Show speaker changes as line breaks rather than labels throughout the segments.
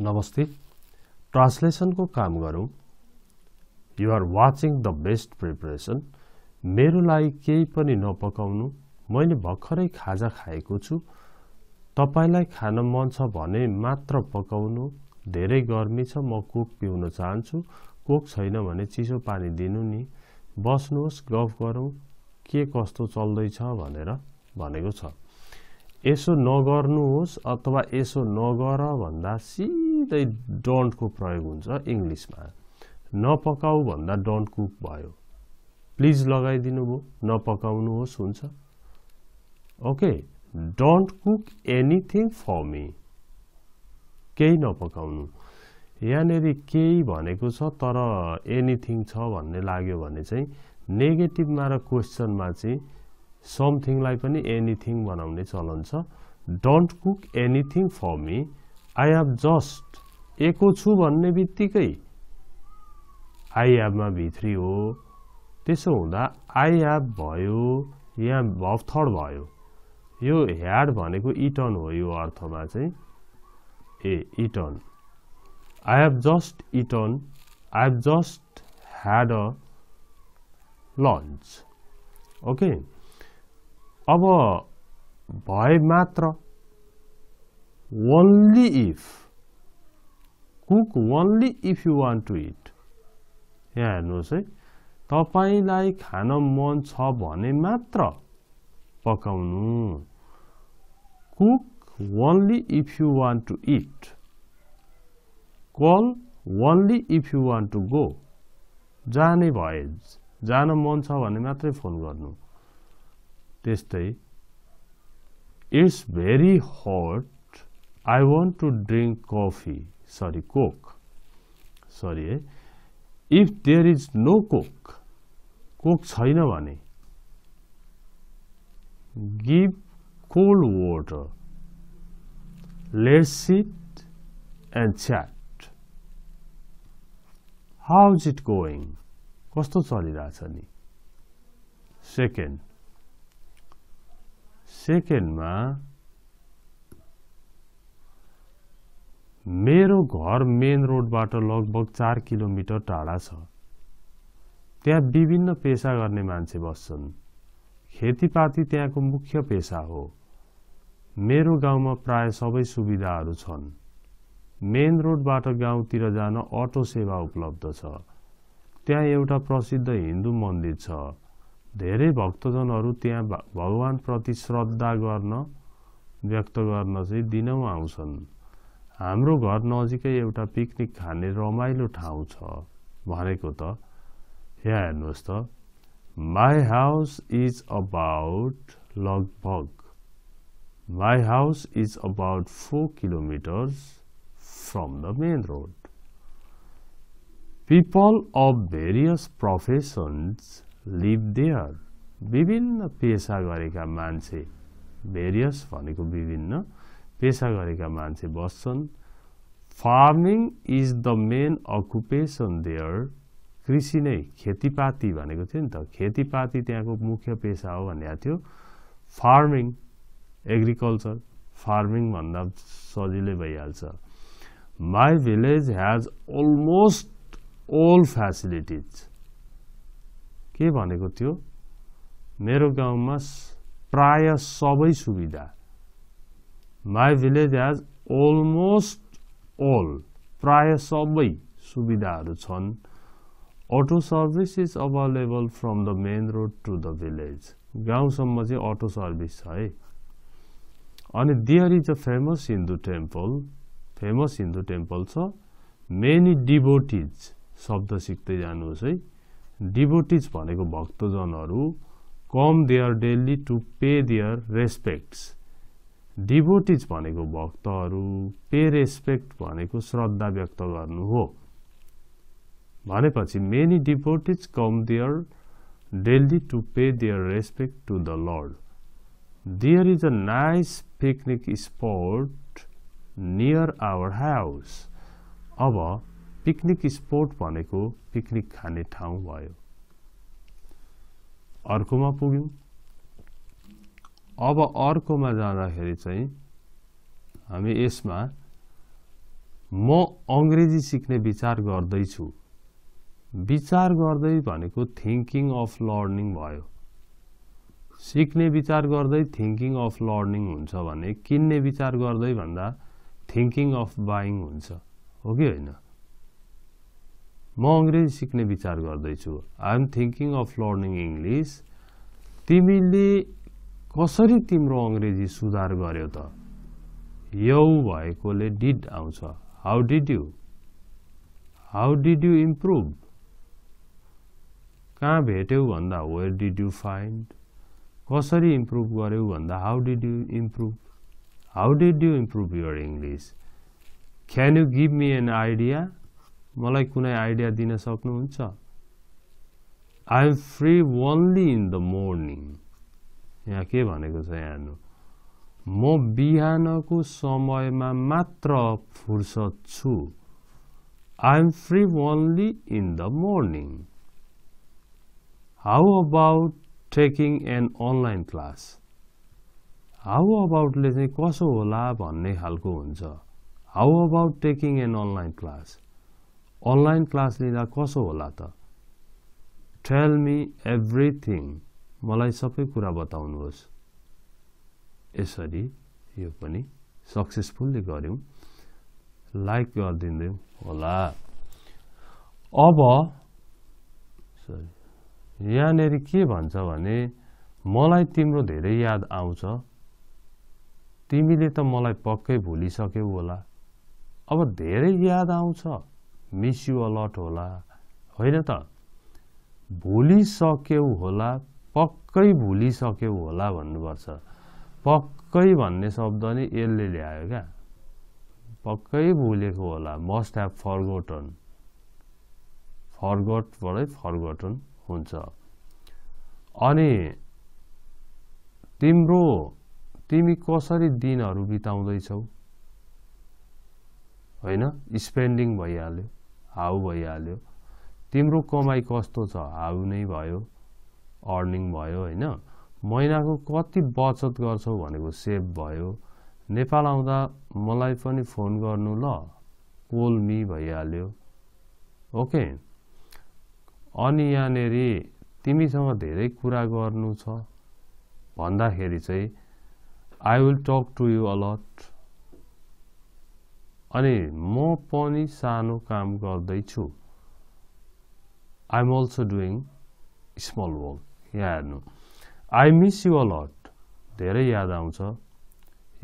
नमस्ते। ट्रान्सलेसनको काम गरौँ। Your watching the best preparation मेरो लागि केही पनि नपकाउनु। मैले भर्खरै खाजा खाएको छु। तपाईँलाई खान मन छ भने मात्र पकाउनु। धेरै गर्मी छ म कोक पिउन चाहन्छु। कोक छैन भने चिसो पानी दिनु नि। बस्नुहोस् गफ गरौँ। के कस्तो चल्दैछ भनेर भनेको छ। यसो नगर्नुहोस् अथवा यसो नगर भन्दा सिधै डोन्टको प्रयोग हुन्छ इङ्ग्लिसमा। नपकाऊ भन्दा डोन्ट कुक भयो। प्लिज लगाइदिनु भयो। नपकाउनुहोस् हुन्छ। Okay don't cook anything for me केही नपकाउनु। यहाँनिर केही भनेको छ तर एनिथिङ छ भन्ने लाग्यो भने चाहिँ नेगेटिभमा र क्वेसनमा चाहिँ समथिङलाई पनि एनिथिङ बनाउने चलन छ। Don't cook anything for me I have just एको छु भन्ने बित्तिकै आई हेभमा भित्री हो। त्यसो हुँदा आई हेभ भयो यहाँ भफ थर्ड भयो। यो ह्याड भनेको इटन हो यो अर्थमा चाहिँ। A eaten I have just eaten, I have just had a lunch. Okay अब भए मात्र only if cook only if you want to eat यहाँ हेर्नुहोस् है। तपाईँलाई खान मन छ भने मात्र पकाउनु। Cook only if you want to eat call only if you want to go जाने भए जान मन छ भने मात्रै फोन गर्नु। त्यस्तै it's very hot I want to drink coffee sorry coke sorry है if there is no coke coke छैन भने give cold water let's sit and chat how is it going कस्तो चलिरहेछ नि? सेकेन्ड सेकेन्डमा मेरो घर मेन रोडबाट लगभग चार किलोमिटर टाढा छ। त्यहाँ विभिन्न पेसा गर्ने मान्छे बस्छन्। खेतीपाती त्यहाँको मुख्य पेसा हो। मेरो गाउँमा प्राय सबै सुविधाहरू छन्। मेन रोडबाट गाउँतिर जान अटो सेवा उपलब्ध छ। त्यहाँ एउटा प्रसिद्ध हिन्दू मन्दिर छ। धेरै भक्तजनहरू त्यहाँ भगवान्प्रति श्रद्धा गर्न व्यक्त गर्न चाहिँ दिनौँ आउँछन्। हाम्रो घर नजिकै एउटा पिकनिक खाने रमाइलो ठाउँ छ भनेको त यहाँ हेर्नुहोस् त माई हाउस इज अबाउट लगभग my house is about four kilometres from the main road. People of various professions live there. विभिन्न पेसा गरेका मान्छे भेरियस भनेको विभिन्न पेसा गरेका मान्छे बस्छन्। Farming is the main occupation there कृषि नै खेतीपाती भनेको थियो नि त। खेतीपाती त्यहाँको मुख्य पेसा हो भनेको थियो। फार्मिङ एग्रिकल्चर फार्मिङ भन्दा सजिलै भइहाल्छ। My village has almost all facilities के भनेको थियो? मेरो गाउँमा प्राय सबै सुविधा। माई भिलेज हेज अलमोस्ट ओल प्राय सबै सुविधाहरू छन् auto service is available from the main road to the village गाउँसम्म चाहिँ अटो सर्भिस छ है अनि there is a famous Hindu temple famous Hindu temple छ मेनी डिभोटिज शब्द सिक्दै जानुहोस् है डिभोटिज भनेको भक्तजनहरू come there daily to pay their respects devotees भनेको भक्तहरू पे रेस्पेक्ट भनेको श्रद्धा व्यक्त गर्नु हो। भनेपछि many devotees come there daily to pay their respect to the lord there is a nice picnic spot near our house अब picnic spot भनेको picnic खाने ठाउँ भयो। अर्कोमा पुग्यौँ। अब अर्कोमा जाँदाखेरि चाहिँ हामी यसमा म अङ्ग्रेजी सिक्ने विचार गर्दैछु। विचार गर्दै भनेको थिङ्किङ अफ लर्निङ भयो। सिक्ने विचार गर्दै थिङ्किङ अफ लर्निङ हुन्छ भने किन्ने विचार गर्दै भन्दा थिङ्किङ अफ बाइङ हुन्छ। हो कि होइन? म अङ्ग्रेजी सिक्ने विचार गर्दैछु। I am thinking of learning English तिमीले कसरी तिम्रो अङ्ग्रेजी सुधार गर्यो त? यौ भएकोले डिड आउँछ। How did you how did you improve कहाँ भेट्यौ भन्दा? वेयर डिड यु फाइन्ड कसरी इम्प्रुभ गर्यौ भन्दा? How did you improve how did you improve your English can you give me an idea मलाई कुनै आइडिया दिन सक्नुहुन्छ? I am free only in the morning यहाँ के भनेको छ यहाँ हेर्नु म बिहानको समयमा मात्र फुर्सद छु। I am free only in the morning how about taking an online class how अबाउटले चाहिँ कसो होला भन्ने खालको हुन्छ। How about taking an online class online class लिँदा कसो होला त? टेल मी एभ्रिथिङ मलाई सबै कुरा बताउनुहोस्। यसरी यो पनि सक्सेसफुल्ली गऱ्यौँ। लाइक गरिदिँदै होला। अब सरी यहाँनिर के भन्छ भने मलाई तिम्रो धेरै याद आउँछ। तिमीले त मलाई पक्कै भुलिसक्यौ होला। अब धेरै याद आउँछ। मिस यु अलट होला। होइन त? भुलिसक्यौ होला पक्कै भुलिसक्यौ होला भन्नुपर्छ। पक्कै भन्ने शब्द नि यसले ल्यायो क्या। पक्कै भुलेको होला मस्ट ह्याभ फर्गोटन फर्गटबाटै फर्गटन हुन्छ। अनि तिम्रो तिमी कसरी दिनहरू बिताउँदैछौ? होइन? स्पेन्डिङ भइहाल्यो हाउ भइहाल्यो। तिम्रो कमाइ कस्तो छ? हाउ नै भयो। अर्निङ भयो होइन? महिनाको कति बचत गर्छौ भनेको सेभ भयो। नेपाल आउँदा मलाई पनि फोन गर्नु ल कोलमी भइहाल्यो। ओके? अनि यहाँनिर तिमीसँग धेरै कुरा गर्नु छ। भन्दाखेरि चाहिँ I will talk to you a lot अनि म पनि सानो काम गर्दैछु। I am also doing small work यहाँ हेर्नु। I miss you a lot धेरै याद आउँछ।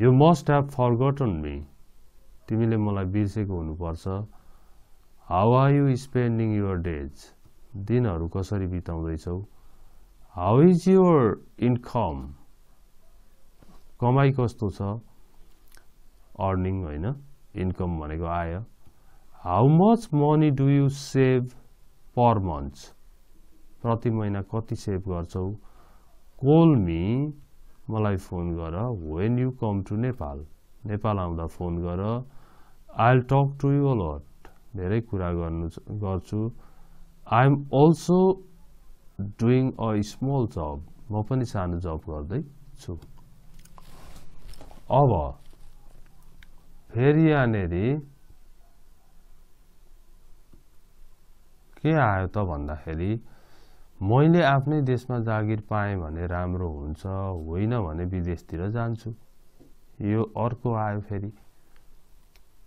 You must have forgotten me तिमीले मलाई बिर्सेको हुनुपर्छ। How are you spending your days दिनहरू कसरी बिताउँदैछौ? हाउ इज युर इन्कम कमाइ कस्तो छ? अर्निङ होइन? इन्कम भनेको आय। How much money do you save per month प्रति महिना कति सेभ गर्छौ? कोल मी मलाई फोन गर। When you come to Nepal Nepal आउँदा फोन गर। I talk to you lot धेरै कुरा गर्नु गर्छु। I am also doing a small job म पनि सानो जब गर्दैछु। अब फेरि यहाँनिर के आयो त भन्दाखेरि मैले आफ्नै देशमा जागिर पाएँ भने राम्रो हुन्छ होइन भने विदेशतिर जान्छु। यो अर्को आयो फेरि।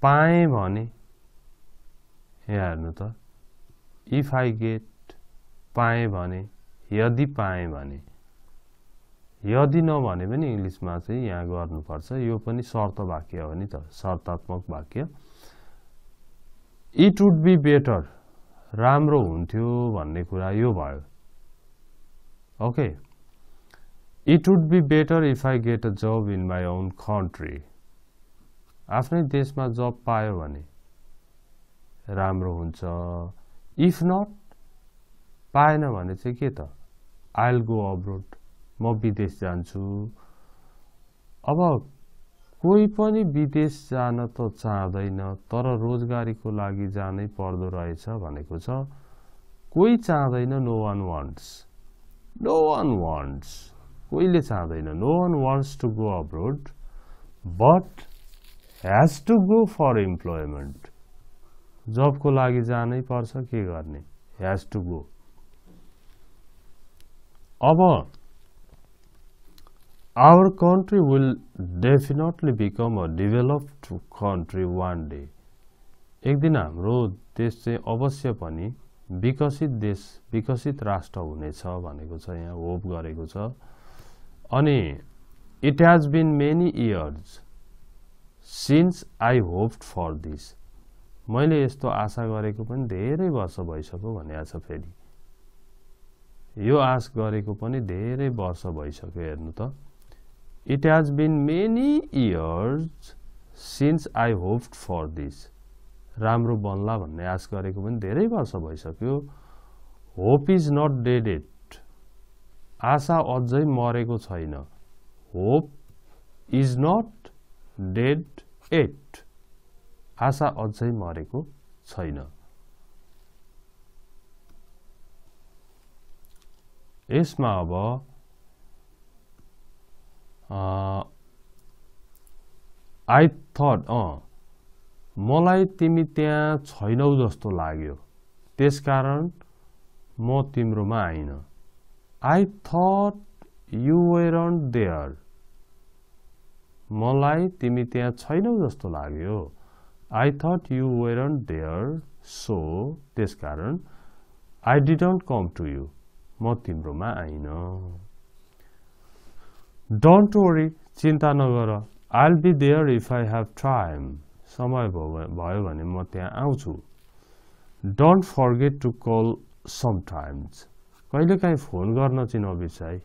पाएँ भने यहाँ हेर्नु त इफ आई गेट पाएँ भने यदि पाएँ भने यदि नभने पनि इङ्ग्लिसमा चाहिँ यहाँ गर्नुपर्छ। यो पनि शर्त वाक्य हो नि त शर्तात्मक वाक्य। इट वुड बी बेटर राम्रो हुन्थ्यो भन्ने कुरा यो भयो। Okay it would be better if I get a job in my own country आफ्नै देशमा जब पायो भने राम्रो हुन्छ। इफ नट पाएन भने चाहिँ के त? आइल गो अब्रोड म विदेश जान्छु। अब कोही पनि विदेश जान त चाहँदैन तर रोजगारीको लागि जानै पर्दो रहेछ भनेको छ। कोही चाहँदैन no one wants no one wants कोहीले चाहँदैन no one wants to go abroad but has to go for employment जबको लागि जानै पर्छ के गर्ने? ह्याज टु गो अब our country will definitely become a developed country one day एक दिन हाम्रो देश चाहिँ अवश्य पनि विकसित देश विकसित राष्ट्र हुनेछ भनेको छ यहाँ होप गरेको छ। अनि it has been many years since I hoped for this मैले यस्तो आशा गरेको पनि धेरै वर्ष भइसक्यो भनेको छ फेरि। यो आश गरेको पनि धेरै वर्ष भइसक्यो हेर्नु त। It has been many years since I hoped for this राम्रो बन्ला भन्ने आश गरेको पनि धेरै वर्ष भइसक्यो। होप इज नट डेडेड आशा अझै मरेको छैन। Hope is not dead at आशा अझै मरेको छैन। यसमा अब आई थट अँ मलाई तिमी त्यहाँ छैनौ जस्तो लाग्यो। त्यसकारण म तिम्रोमा आइन। I thought you weren't there मलाई तिमी त्यहाँ छैनौ जस्तो लाग्यो। I thought you weren't there so त्यसकारण I didn't come to you म तिम्रोमा आइन। डोन्ट वरी चिन्ता नगर। I'll be there if I have time समय भयो भने म त्यहाँ आउँछु। Don't forget to call sometimes कहिलेकाहीँ फोन गर्न चाहिँ नबिर्साइ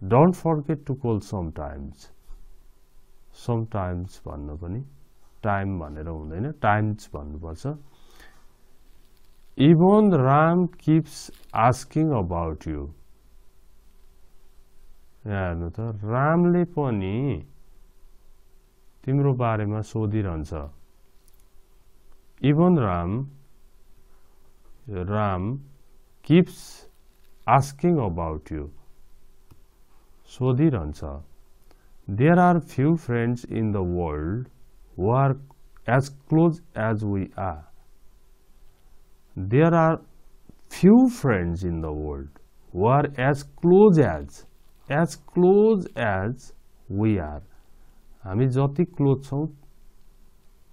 don't forget to call sometimes sometimes भन्नु पनि टाइम भनेर हुँदैन टाइम्स भन्नुपर्छ। Even Ram keeps asking about you यहाँ हेर्नु त रामले पनि तिम्रो बारेमा सोधिरहन्छ even Ram Ram keeps asking about you सोधिरहन्छ there are few friends in the world who are as close as we are there are few friends in the world who are as close as as close as we are हामी जति close छौँ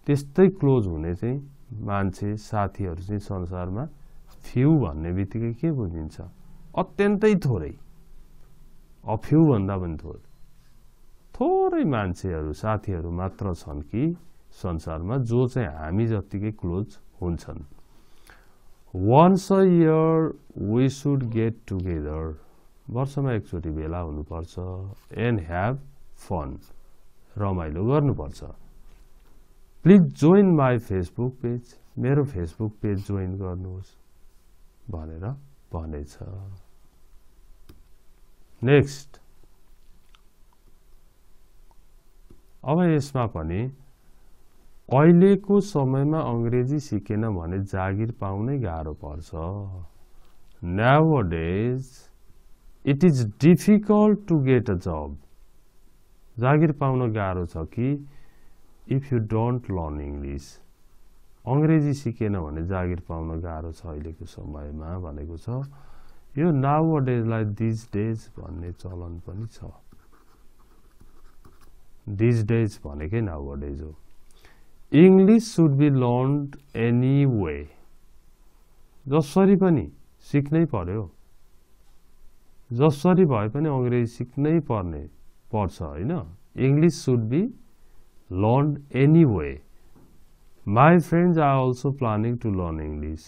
त्यस्तै close हुने चाहिँ मान्छे साथीहरू चाहिँ संसारमा फ्यु भन्ने बित्तिकै के बुझिन्छ? अत्यन्तै थोरै। अफ्युभन्दा पनि थोरै। थोरै मान्छेहरू साथीहरू मात्र छन् कि संसारमा जो चाहिँ हामी जत्तिकै क्लोज हुन्छन्। Once a year we should get together वर्षमा एकचोटि भेला हुनुपर्छ एन्ड ह्याभ फन रमाइलो गर्नुपर्छ। Please join my Facebook page मेरो फेसबुक पेज जोइन गर्नुहोस् भनेर भनेछ नेक्स्ट अब यसमा पनि अहिलेको समयमा अङ्ग्रेजी सिकेन भने जागिर पाउनै गाह्रो पर्छ। Nowadays it is difficult to get a job जागिर पाउन गाह्रो छ कि if you don't learn English अङ्ग्रेजी सिकेन भने जागिर पाउन गाह्रो छ अहिलेको समयमा भनेको छ। यो नाउ डेजलाई दिज डेज भन्ने चलन पनि छ। दिज डेज भनेकै नाउ डेज हो। English should be learn anyway जसरी पनि सिक्नै पर्यो। जसरी भए पनि अङ्ग्रेजी सिक्नै पर्ने। पर्छ होइन? English should be learn anyway my friends are also planning to learn English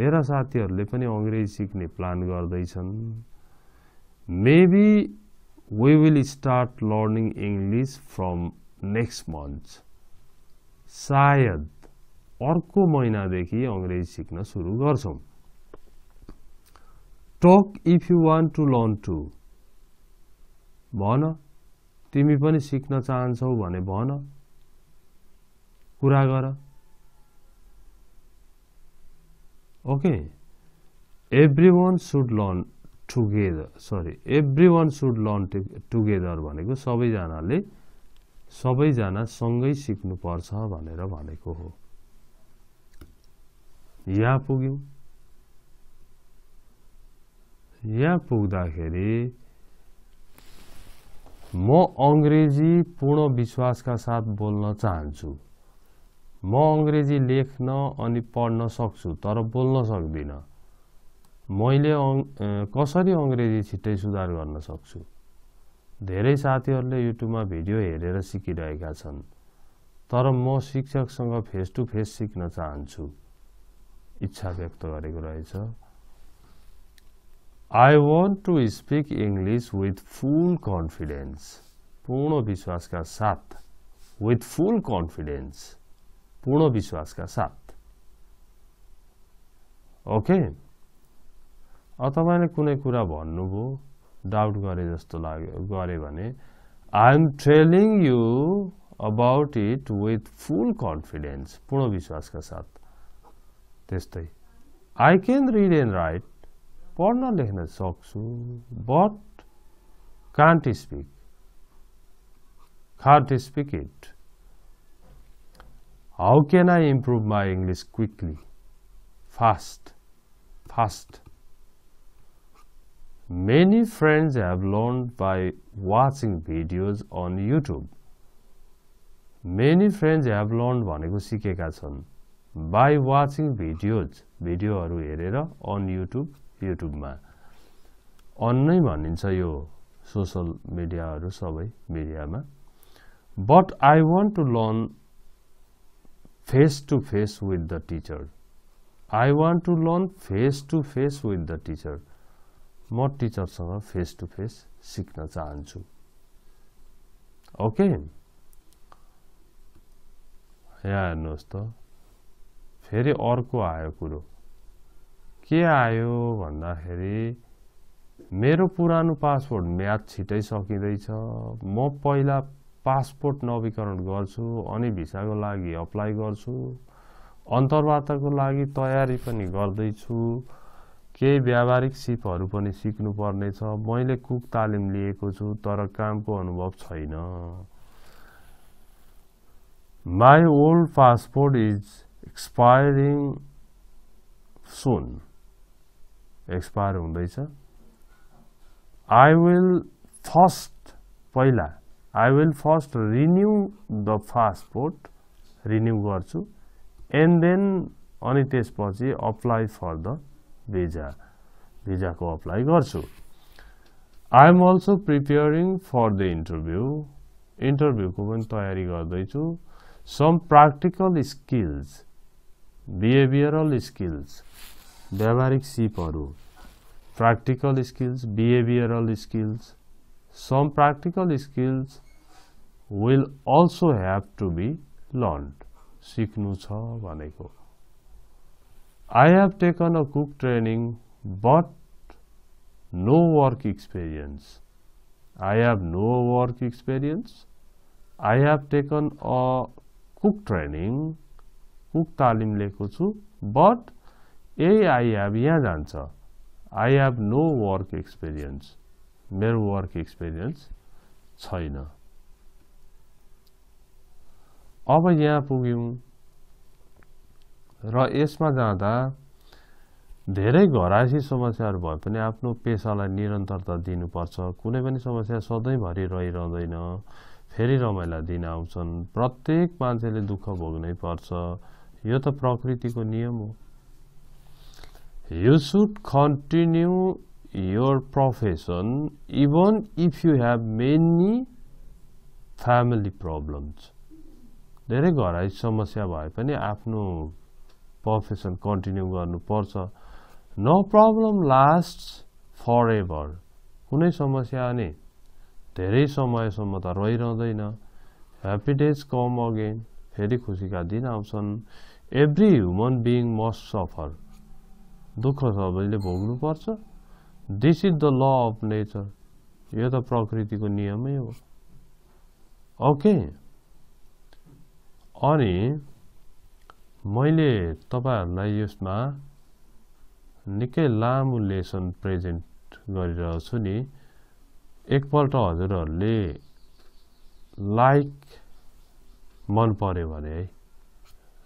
मेरा साथीहरूले पनि अङ्ग्रेजी सिक्ने प्लान गर्दैछन्। Maybe we will start learning English from next month सायद अर्को महिनादेखि अङ्ग्रेजी सिक्न सुरु गर्छौँ। Talk if you want to learn to भन। तिमी पनि सिक्न चाहन्छौ भने भन। कुरा गर। Okay. Everyone should learn together sorry everyone should learn together भनेको सबैजनाले सबैजना सँगै सिक्नुपर्छ भनेर भनेको हो। यहाँ पुग्यौँ। यहाँ पुग्दाखेरि म अङ्ग्रेजी पूर्ण विश्वासका साथ बोल्न चाहन्छु। म अङ्ग्रेजी लेख्न अनि पढ्न सक्छु तर बोल्न सक्दिनँ। मैले कसरी अङ्ग्रेजी छिट्टै सुधार गर्न सक्छु? धेरै साथीहरूले युट्युबमा भिडियो हेरेर सिकिरहेका छन् तर म शिक्षकसँग फेस टु फेस सिक्न चाहन्छु। इच्छा व्यक्त गरेको रहेछ। I want to speak English with full confidence पूर्ण विश्वासका साथ विथ फुल कन्फिडेन्स पूर्ण विश्वासका साथ ओके तपाईँले कुनै कुरा भन्नुभयो डाउट गरे जस्तो लाग्यो गरे भने I am telling you about it with full confidence पूर्ण विश्वासका साथ त्यस्तै। I can read and write पढ्न लेख्न सक्छु but can't speak can't speak it how can I improve my English quickly fast fast Many friends have learned by watching videos on YouTube. Many friends have learned भनेको सिकेका छन् by watching videos भिडियोहरू हेरेर on YouTube युट्युबमा। On नै भनिन्छ यो social मिडियाहरू सबै मिडियामा। But I want to learn face to face with the teacher I want to learn face to face with the teacher म टिचरसँग फेस टु फेस सिक्न चाहन्छु। ओके यहाँ हेर्नुहोस् त। फेरि अर्को आयो कुरो। के आयो भन्दाखेरि मेरो पुरानो पासपोर्ट म्याच छिटै सकिँदैछ म पहिला पासपोर्ट नवीकरण गर्छु अनि भिसाको लागि अप्लाई गर्छु। अन्तर्वार्ताको लागि तयारी पनि गर्दैछु। केही व्यावहारिक सिपहरू पनि सिक्नुपर्नेछ। मैले कुक तालिम लिएको छु तर कामको अनुभव छैन। My old passport is expiring soon expire हुँदैछ। आई विल फर्स्ट पहिला I will first renew the passport renew गर्छु एन्ड देन अनि त्यसपछि अप्लाई फर द भिजा भिजाको अप्लाई गर्छु। I am also preparing for the interview इन्टरभ्यूको पनि तयारी गर्दैछु। Some practical skills behavioural skills व्यावहारिक सिपहरू practical skills behavioural skills some practical skills will also have to be learn सिक्नु छ भनेको I have taken a cook training but no work experience. I have no work experience. I have taken a cook training cook तालिम लिएको छु but यही I have यहाँ जान्छ। I have no work experience मेरो वर्क एक्सपिरियन्स छैन। अब यहाँ पुग्यौँ। र यसमा जाँदा धेरै घरायसी समस्याहरू भए पनि आफ्नो पेसालाई निरन्तरता दिनुपर्छ। कुनै पनि समस्या सधैँभरि रहिरहँदैन। फेरि रमाइला दिन आउँछन्। प्रत्येक मान्छेले दुःख भोग्नै पर्छ। यो त प्रकृतिको नियम हो। You should continue your profession even if you have many family problems धेरै घरायसी समस्या भए पनि आफ्नो प्रोफेसन कन्टिन्यू गर्नुपर्छ. No problem last for ever कुनै समस्या नै धेरै समयसम्म त रहिरहँदैन. ह्याप्पी डेज कम अगेन फेरि खुसीका दिन आउँछन्. Every human being must suffer दुःख सबैले भोग्नुपर्छ this is the law of nature यो त प्रकृतिको नियमै हो। ओके। अनि मैले तपाईँहरूलाई यसमा निकै लामो लेसन प्रेजेन्ट गरिरहेको छु नि। एकपल्ट हजुरहरूले लाइक मन पर्यो भने है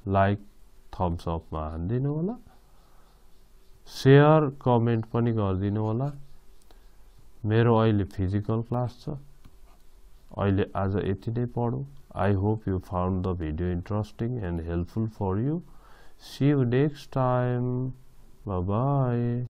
लाइक थम्स अपमा हानिदिनु होला। सेयर कमेन्ट पनि गरिदिनु होला। मेरो अहिले फिजिकल क्लास छ। अहिले आज यति नै पढौँ। I hope you found the video interesting and helpful for you see you next time bye